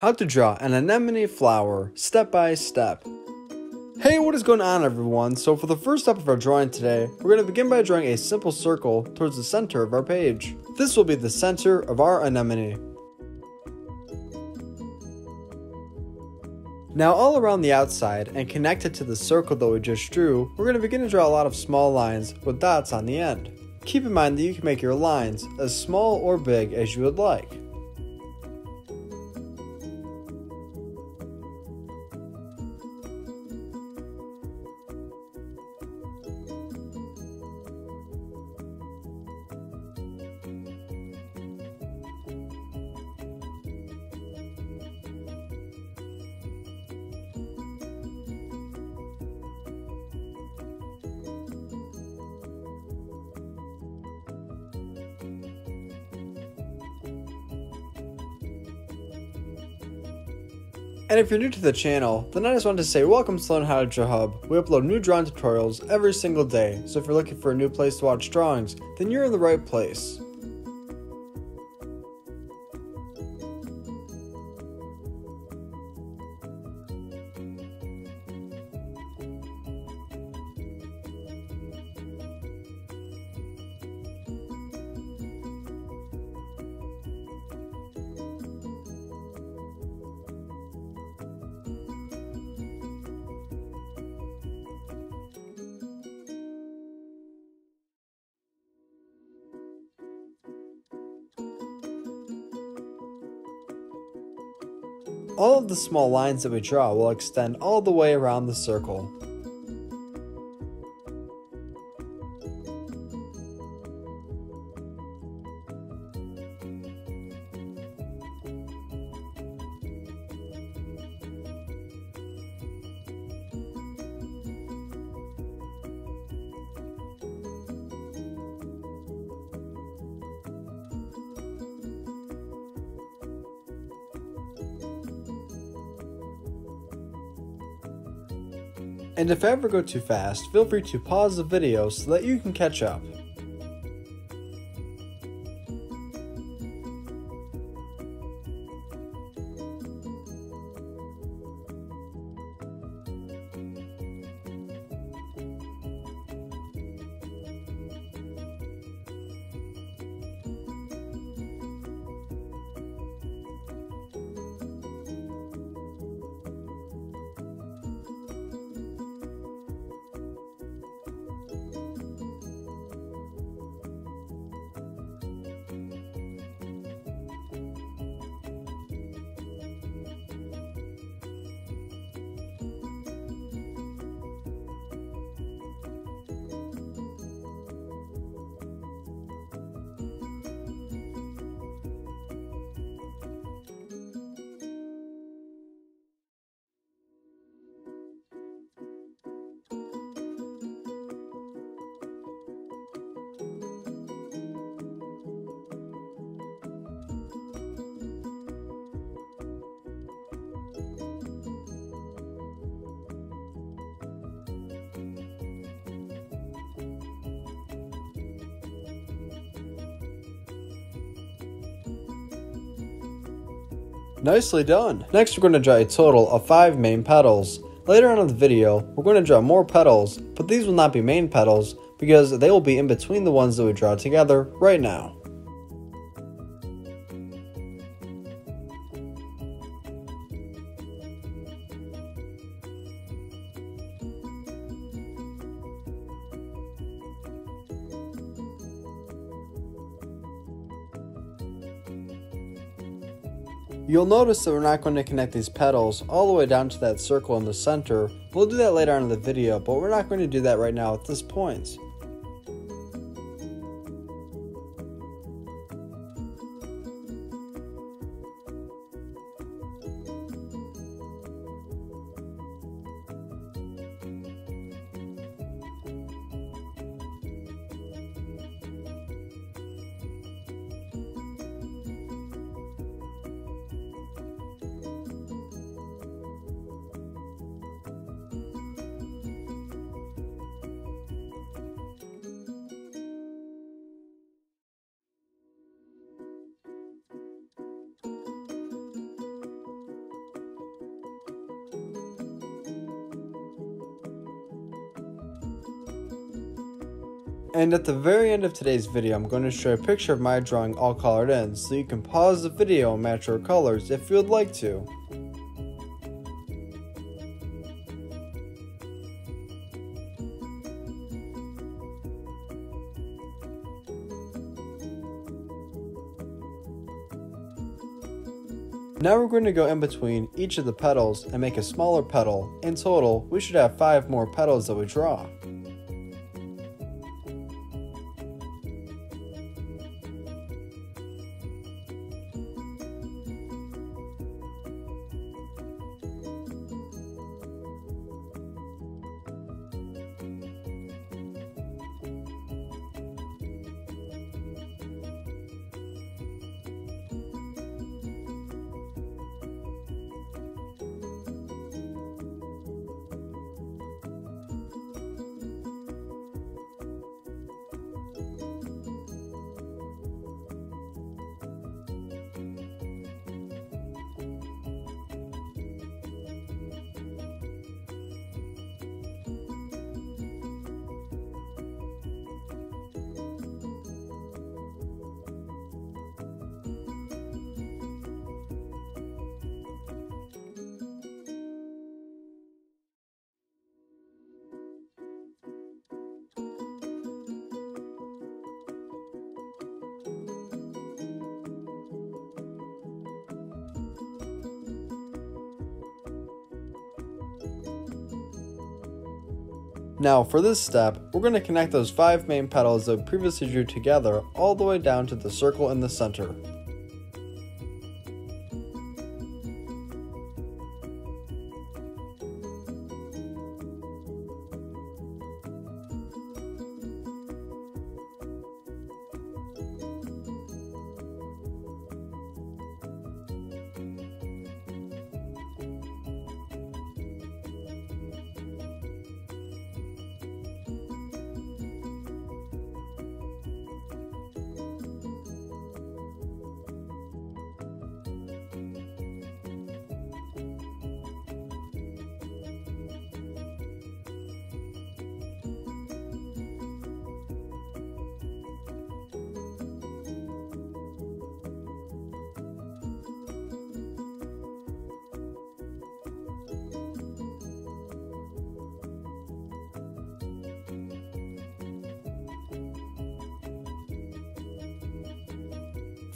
How to draw an anemone flower, step by step. Hey, what is going on everyone? So for the first step of our drawing today, we're going to begin by drawing a simple circle towards the center of our page. This will be the center of our anemone. Now all around the outside and connected to the circle that we just drew, we're going to begin to draw a lot of small lines with dots on the end. Keep in mind that you can make your lines as small or big as you would like. And if you're new to the channel, then I just wanted to say welcome to Learn How to Draw Hub. We upload new drawing tutorials every single day, so if you're looking for a new place to watch drawings, then you're in the right place. All of the small lines that we draw will extend all the way around the circle. And if I ever go too fast, feel free to pause the video so that you can catch up. Nicely done! Next we're going to draw a total of 5 main petals. Later on in the video, we're going to draw more petals, but these will not be main petals because they will be in between the ones that we draw together right now. You'll notice that we're not going to connect these petals all the way down to that circle in the center. We'll do that later on in the video, but we're not going to do that right now at this point. And at the very end of today's video, I'm going to show a picture of my drawing all colored in, so you can pause the video and match your colors if you would like to. Now we're going to go in between each of the petals and make a smaller petal. In total, we should have 5 more petals that we draw. Now for this step, we're going to connect those five main petals that we previously drew together all the way down to the circle in the center.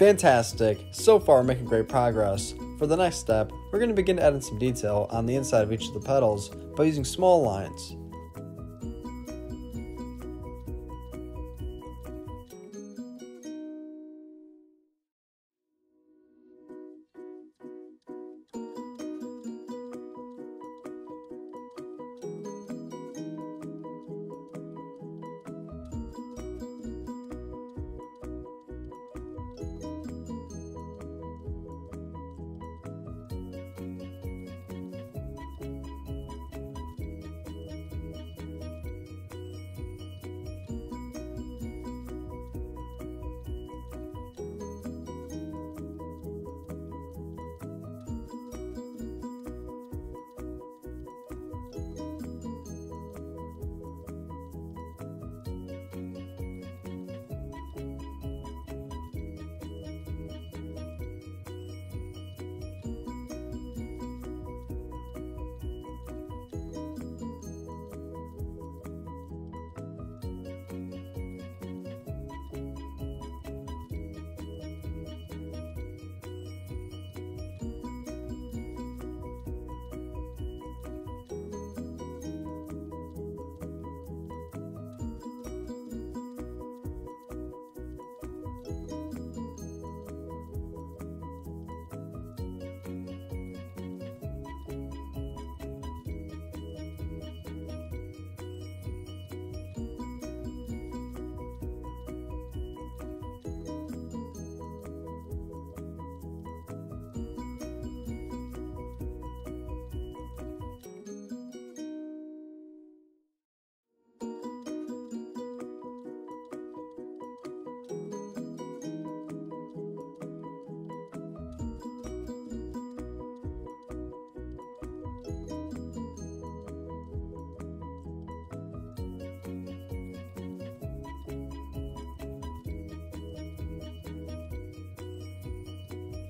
Fantastic! So far making great progress. For the next step, we're going to begin adding some detail on the inside of each of the petals by using small lines.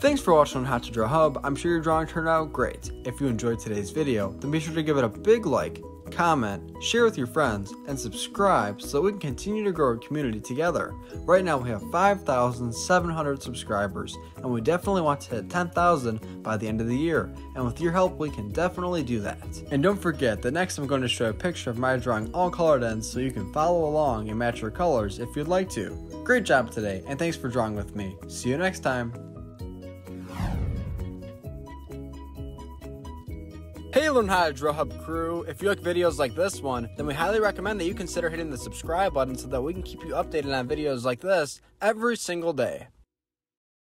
Thanks for watching on How to Draw Hub. I'm sure your drawing turned out great. If you enjoyed today's video, then be sure to give it a big like, comment, share with your friends, and subscribe so we can continue to grow our community together. Right now we have 5,700 subscribers, and we definitely want to hit 10,000 by the end of the year. And with your help, we can definitely do that. And don't forget, that next I'm going to show a picture of my drawing all colored in so you can follow along and match your colors if you'd like to. Great job today, and thanks for drawing with me. See you next time. Hey Learn How to Draw Hub crew, if you like videos like this one, then we highly recommend that you consider hitting the subscribe button so that we can keep you updated on videos like this every single day.